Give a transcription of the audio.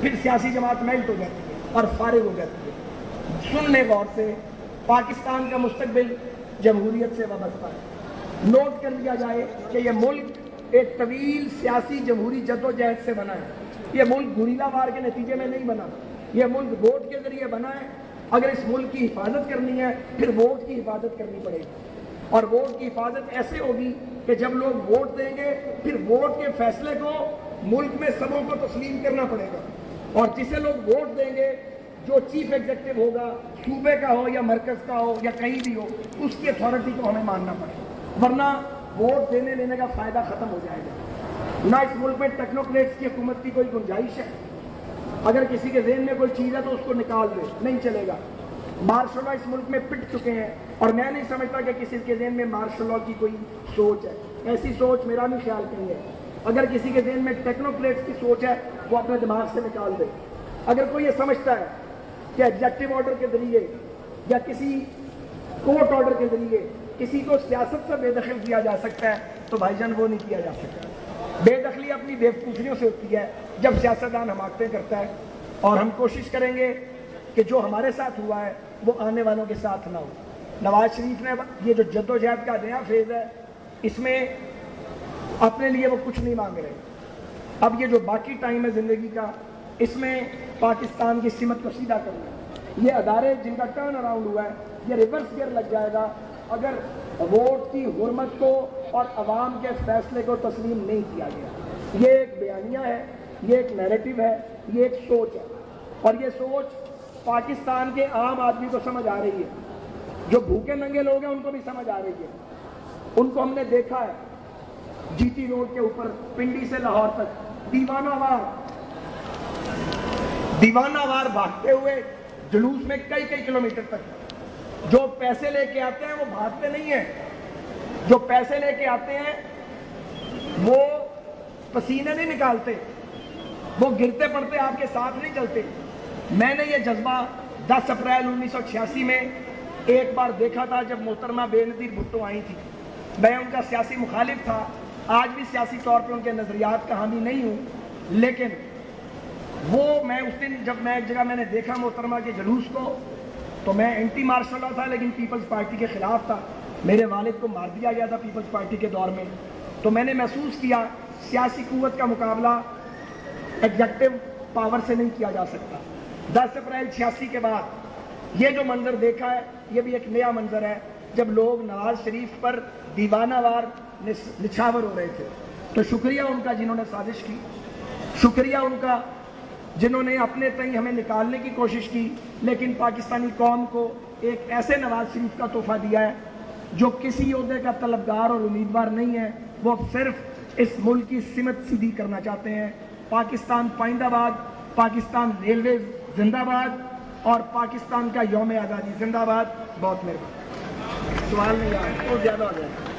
پھر سیاسی جماعت میلٹ ہو جاتی ہے اور فارغ ہو جاتی ہے۔ سن لے غور سے، پاکستان کا مستقبل جمہوریت سے وابستہ ہے۔ نوٹ کر لیا جائے کہ یہ ملک ایک طویل سیاسی جمہوری جد و جہد سے بنا ہے۔ یہ ملک گریلا وار کے نتیجے میں نہیں بنا۔ یہ ملک ووٹ کے ذریعے بنا ہے۔ اگر اس ملک کی حفاظت کرنی ہے، پھر ووٹ کی حفاظت کرنی پڑے گی۔ اور ووٹ کی حفاظت ایسے ہوگی کہ جب لوگ ووٹ دیں گے، پھر ووٹ کے فیصلے کو ملک میں سبوں کو تسلیم کرنا پڑے گا۔ اور جسے لوگ ووٹ دیں گے، جو چیف ایگزیکٹو ہوگا، صوبے کا ہو یا مرکز کا ہو یا کہیں بھی ہو، اس کی اتھارٹی کو ہمیں ماننا پڑے۔ گا ورنہ ووٹ دینے لینے کا فائدہ ختم ہو جائے گا۔ نہ اس ملک میں ٹیکنوکریٹس کی حکومت کی کوئی گنجائش ہے۔ اگر کسی کے ذہن میں کوئی چیز ہے تو اس کو نکال دے، نہیں چلے گا۔ مارشل لا اس ملک میں پٹ چکے ہیں اور میں نہیں سمجھتا کہ کسی کے ذہن میں مارشل لا کی کوئی سوچ ہے۔ ایسی سوچ میرا نہیں خیال کہیں ہے۔ اگر کسی کے ذہن میں ٹیکنوکریٹس کی سوچ ہے، وہ اپنے دماغ سے نکال دے۔ اگر کوئی یہ سمجھتا ہے کہ ایگزیکٹو آرڈر کے ذریعے یا کسی کورٹ آرڈر کے ذریعے کسی کو سیاست سے بے دخل کیا جا سکتا ہے، تو بھائی جان وہ نہیں کیا جا سکتا۔ بے دخلی اپنی بیوقوفیوں سے ہوتی ہے۔ جب سیاستدان حماقتیں کرتا ہے اور ہم کوشش کریں گے کہ جو ہمارے ساتھ ہوا ہے، وہ آنے والوں کے ساتھ نہ ہو۔ نواز شریف نے یہ جو جد و جہد کا نیا فیز ہے، اس میں اپنے لیے وہ کچھ نہیں مانگ رہے۔ اب یہ جو باقی ٹائم ہے زندگی کا، اس میں پاکستان کی سمت کو سیدھا کرنا۔ یہ ادارے جن کا ٹرن اراؤنڈ ہوا ہے، یہ ریورس گیئر لگ جائے گا۔ اگر ووٹ کی حرمت کو اور عوام کے فیصلے کو تسلیم نہیں کیا گیا۔ یہ ایک بیانیہ ہے، یہ ایک نیریٹو ہے، یہ ایک سوچ ہے۔ اور یہ سوچ پاکستان کے عام آدمی کو سمجھ آ رہی ہے۔ جو بھوکے ننگے لوگ ہیں، ان کو بھی سمجھ آ رہی ہے۔ ان کو ہم نے دیکھا ہے۔ جی ٹی روڈ کے اوپر پنڈی سے لاہور تک۔ دیوانہ وار۔ دیوانہ وار بھاگتے ہوئے جلوس میں کئی کئی کلومیٹر تک۔ جو پیسے لے کے آتے ہیں وہ بھاگتے نہیں ہیں۔ جو پیسے لے کے آتے ہیں وہ پسینے نہیں نکالتے۔ وہ گرتے پڑتے آپ کے ساتھ نہیں چلتے۔ میں نے یہ جذبہ دس اپریل انیس سو چھیاسی میں ایک بار دیکھا تھا جب محترمہ بے نظیر بھٹو آئی تھی۔ میں ان کا سیاسی مخالف تھا۔ آج بھی سیاسی طور پر ان کے نظریات کا حامی نہیں ہوں، لیکن وہ میں اس دن جب میں ایک جگہ میں نے دیکھا محترمہ کے جلوس کو، تو میں اینٹی مارشل تھا، لیکن پیپلز پارٹی کے خلاف تھا۔ میرے والد کو مار دیا گیا تھا پیپلز پارٹی کے دور میں۔ تو میں نے محسوس کیا، سیاسی قوت کا مقابلہ ایگزیکٹو پاور سے نہیں کیا جا سکتا۔ دس اپریل چھیاسی کے بعد یہ جو منظر دیکھا ہے، یہ بھی ایک نیا منظر ہے۔ جب لوگ نواز شریف پر دیوانہ وار نچھاور ہو رہے تھے۔ تو شکریہ ان کا جنہوں نے سازش کی۔ شکریہ ان کا جنہوں نے اپنے تئیں ہمیں نکالنے کی کوشش کی۔ لیکن پاکستانی قوم کو ایک ایسے نواز شریف کا تحفہ دیا ہے جو کسی عہدے کا طلبگار اور امیدوار نہیں ہے۔ وہ صرف اس ملک کی سمت سیدھی کرنا چاہتے ہیں۔ پاکستان پائندہ باد، پاکستان ریلوے زندہ باد اور پاکستان کا یوم آزادی زندہ باد۔ بہت مہربان سوال نہیں آیا۔ بہت زیادہ ہو جائے